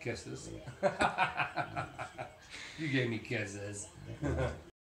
Kisses. you gave me kisses.